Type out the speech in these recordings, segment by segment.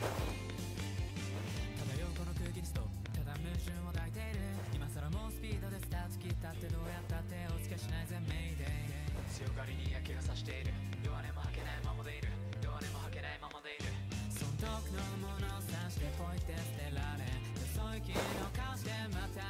漂うこの空気にストただ矛盾を抱いている今更もうスピードでスタート切ったってどうやったっておつけしないぜメイデイ強がりに焼きがさしている弱音も吐けないままでいる弱音も吐けないままでいる損得のものを指してポイって捨てられよそ行きの顔してまた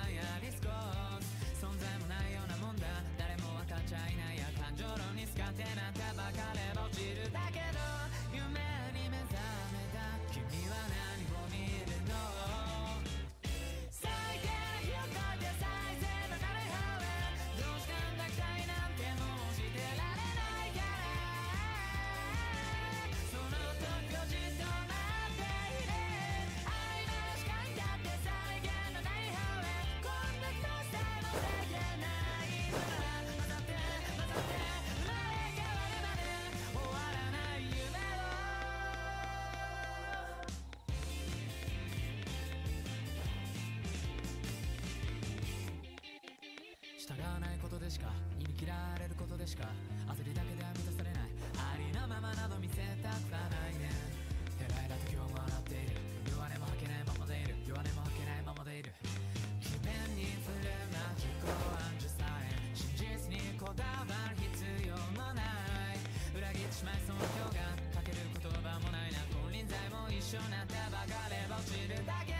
がらないことでしか言い嫌われることでしか焦りだけでは満たされない。ありのままなど見せたくはないね。ヘラヘラと今日も笑っている。弱音も吐けないままでいる。弱音も吐けないままでいる。地面に振る舞う自を暗示さえ。真実にこだわる必要もない。裏切ってしまいその今日がかける言葉もないな。金輪際も一緒なったばかれバ落ちるだけ